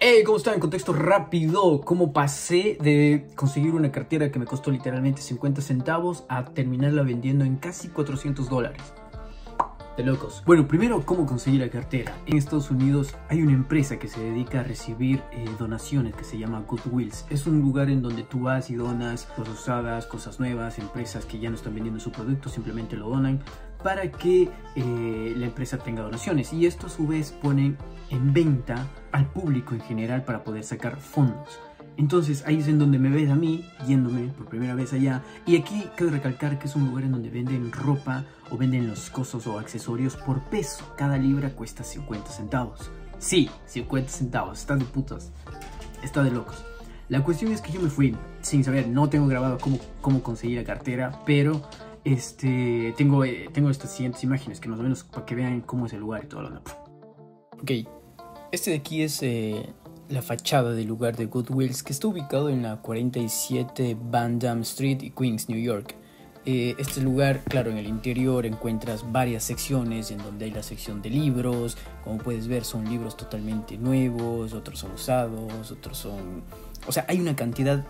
Hey, ¿cómo están? En contexto rápido, ¿cómo pasé de conseguir una cartera que me costó literalmente 50 centavos a terminarla vendiendo en casi 400 dólares? De locos. Bueno, primero, ¿cómo conseguir la cartera? En Estados Unidos hay una empresa que se dedica a recibir eh, donaciones que se llama Goodwills. Es un lugar en donde tú vas y donas cosas usadas, cosas nuevas, empresas que ya no están vendiendo su producto, simplemente lo donan para que eh, la empresa tenga donaciones. Y esto a su vez ponen en venta al público en general para poder sacar fondos. Entonces ahí es en donde me ves a mí yéndome por primera vez allá. Y aquí quiero recalcar que es un lugar en donde venden ropa o venden los cosas o accesorios por peso. Cada libra cuesta 50 centavos. Sí, 50 centavos. Está de putas. Está de locos. La cuestión es que yo me fui sin saber, no tengo grabado cómo, cómo conseguir la cartera, pero este, tengo, eh, tengo estas siguientes imágenes que más o menos para que vean cómo es el lugar y todo lo demás. Ok, este de aquí es eh, la fachada del lugar de Goodwills que está ubicado en la 47 Van Damme Street Queens, New York. Eh, este lugar, claro, en el interior encuentras varias secciones en donde hay la sección de libros, como puedes ver son libros totalmente nuevos, otros son usados, otros son... O sea, hay una cantidad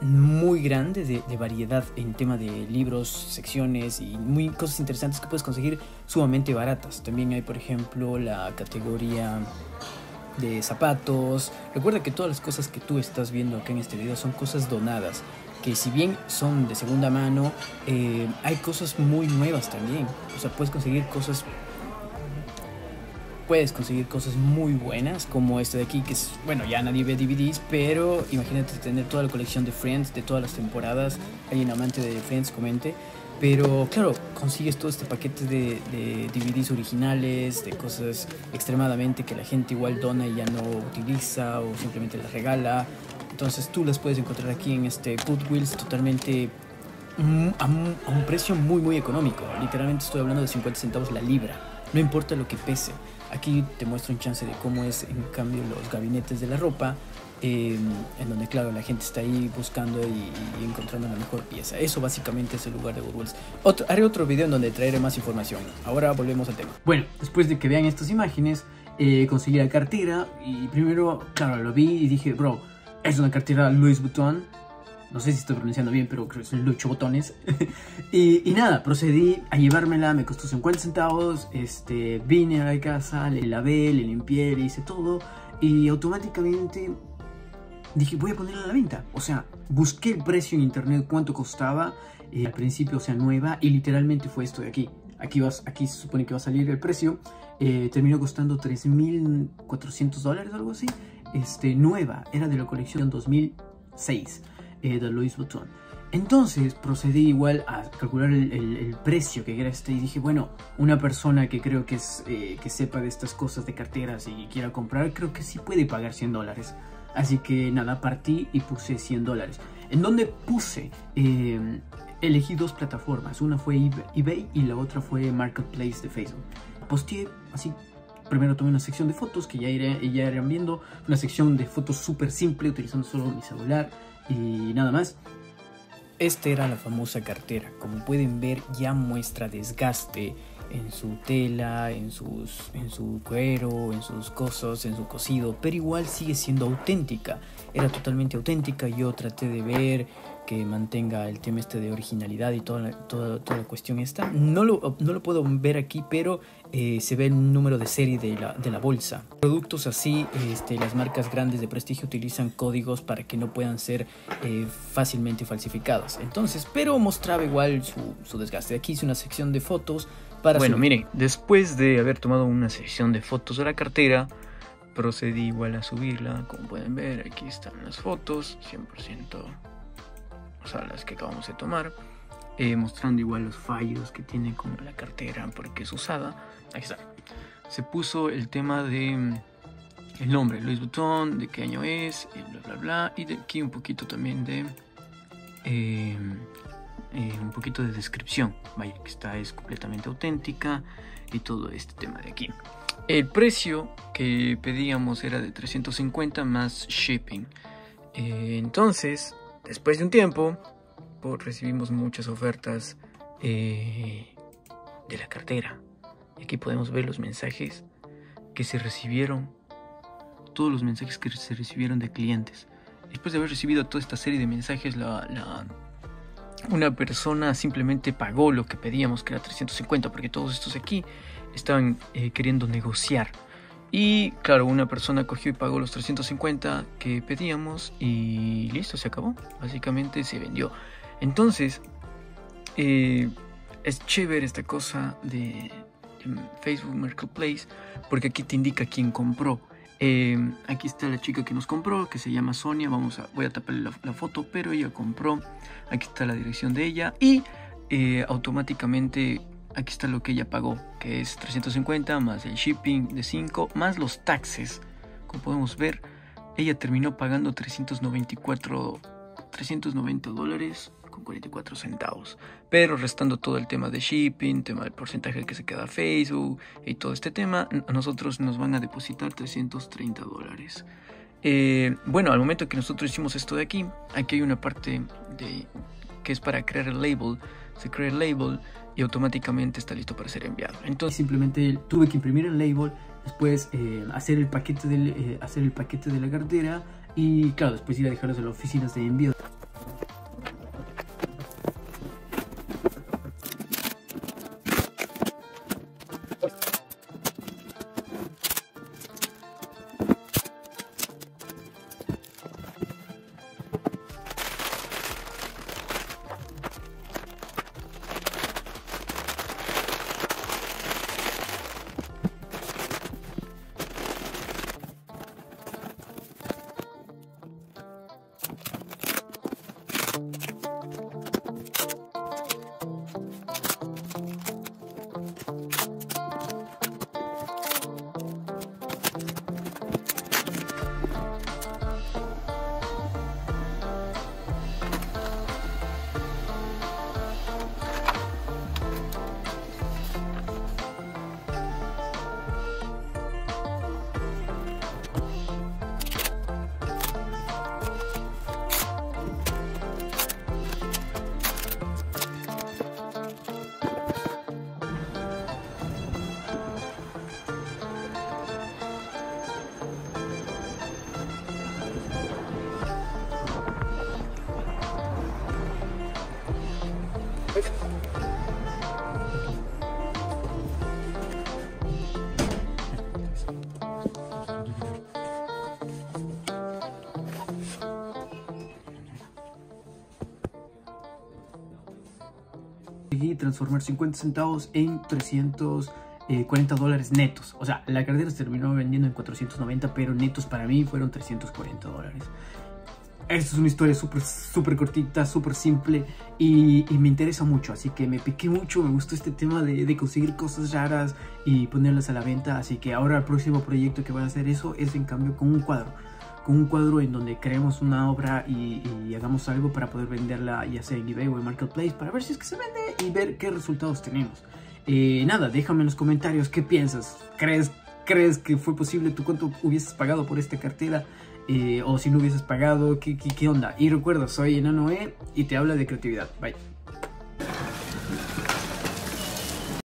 muy grande de, variedad en tema de libros, secciones y muy cosas interesantes que puedes conseguir sumamente baratas. También hay, por ejemplo, la categoría de zapatos. Recuerda que todas las cosas que tú estás viendo acá en este video son cosas donadas. Que si bien son de segunda mano, eh, hay cosas muy nuevas también. O sea, puedes conseguir cosas puedes conseguir cosas muy buenas como este de aquí que es bueno ya nadie ve DVDs pero imagínate tener toda la colección de Friends de todas las temporadas un amante de Friends comente pero claro, consigues todo este paquete de, de, DVDs originales, de cosas extremadamente que la gente igual dona y ya no utiliza o simplemente las regala. Entonces tú las puedes encontrar aquí en este Goodwills totalmente a un, a un precio muy muy económico. Literalmente estoy hablando de 50 centavos la libra. No importa lo que pese. Aquí te muestro un chance de cómo es en cambio los gabinetes de la ropa eh, en donde claro la gente está ahí buscando y, y, encontrando la mejor pieza. Eso básicamente es el lugar de Goodwills. Otro, haré otro video en donde traeré más información. Ahora volvemos al tema. Bueno, después de que vean estas imágenes, eh, conseguí la cartera y primero, claro, lo vi y dije, bro, es una cartera Louis Vuitton. No sé si estoy pronunciando bien, pero creo que son 8 botones. y, y, nada, procedí a llevármela, me costó 50 centavos. Este, vine a la casa, le lavé, le limpié, le hice todo. Y automáticamente dije, voy a ponerla a la venta. O sea, busqué el precio en internet, cuánto costaba, al principio, o sea, nueva, y literalmente fue esto de aquí. Aquí, vas, aquí se supone que va a salir el precio. Eh, terminó costando 3.400 dólares, algo así. Este, nueva, era de la colección 2006 eh, de Louis Vuitton. Entonces procedí igual a calcular el, precio que era este y dije, bueno, una persona que creo que, es, eh, que sepa de estas cosas de carteras y quiera comprar, creo que sí puede pagar 100 dólares. Así que nada, partí y puse 100 dólares. En donde puse, eh, elegí dos plataformas. Una fue eBay y la otra fue Marketplace de Facebook. Posteé así. Primero tomé una sección de fotos que ya, iré, ya irán viendo. Una sección de fotos súper simple utilizando solo mi celular y nada más. Esta era la famosa cartera. Como pueden ver ya muestra desgaste en su tela, en, sus, en su cuero, en sus cosas, en su cosido, pero igual sigue siendo auténtica. Era totalmente auténtica. Yo traté de ver que mantenga el tema este de originalidad y toda la, toda, toda la cuestión esta. No lo, no lo puedo ver aquí, pero eh, se ve el número de serie de la, de la bolsa. Productos así, este, las marcas grandes de prestigio utilizan códigos para que no puedan ser eh, fácilmente falsificados. Entonces, pero mostraba igual su, su desgaste. Aquí hice una sección de fotos para bueno, subir. miren, después de haber tomado una sección de fotos de la cartera, procedí igual a subirla. Como pueden ver, aquí están las fotos, 100%, sea, las que acabamos de tomar. Eh, mostrando igual los fallos que tiene con la cartera porque es usada. Ahí está. Se puso el tema de mm, el nombre, Louis Vuitton, de qué año es, y bla bla bla. Y de aquí un poquito también de eh, eh, un poquito de descripción. Vaya, que esta es completamente auténtica y todo este tema de aquí. El precio que pedíamos era de 350 más shipping. Entonces, después de un tiempo, recibimos muchas ofertas eh, de la cartera. Y aquí podemos ver los mensajes que se recibieron, todos los mensajes que se recibieron de clientes. Después de haber recibido toda esta serie de mensajes, la, la una persona simplemente pagó lo que pedíamos, que era 350, porque todos estos aquí estaban eh, queriendo negociar. Y claro, una persona cogió y pagó los 350 que pedíamos y listo, se acabó. Básicamente se vendió. Entonces, eh, es chévere esta cosa de, Facebook Marketplace porque aquí te indica quién compró. Eh, aquí está la chica que nos compró, que se llama Sonia. Vamos a, voy a taparle la, foto, pero ella compró. Aquí está la dirección de ella y eh, automáticamente aquí está lo que ella pagó, que es 350 más el shipping de 5 más los taxes. Como podemos ver, ella terminó pagando 394 390 dólares con 44 centavos. Pero restando todo el tema de shipping, tema del porcentaje que se queda Facebook y todo este tema, a nosotros nos van a depositar 330 dólares. Eh, bueno, al momento que nosotros hicimos esto de aquí, aquí hay una parte que es para crear el label. Se crea el label y automáticamente está listo para ser enviado. Entonces simplemente tuve que imprimir el label, después eh, hacer, el paquete del, eh, hacer el paquete de la cartera y claro, después ir a dejarlos en las oficinas de envío. Y transformar 50 centavos en 340 dólares netos. O sea, la cartera se terminó vendiendo en 490, pero netos para mí fueron 340 dólares. Esta es una historia súper súper cortita, súper simple y, me interesa mucho, así que me piqué mucho, me gustó este tema de, conseguir cosas raras y ponerlas a la venta, así que ahora el próximo proyecto que voy a hacer eso es en cambio con un cuadro, con un cuadro en donde creemos una obra y, hagamos algo para poder venderla ya sea en eBay o en Marketplace para ver si es que se vende y ver qué resultados tenemos. Eh, nada, déjame en los comentarios qué piensas, ¿crees, crees que fue posible, tú cuánto hubieses pagado por esta cartera? Eh, o si no hubieses pagado, ¿qué, qué, qué onda? Y recuerda, soy Enano E y te habla de creatividad. Bye.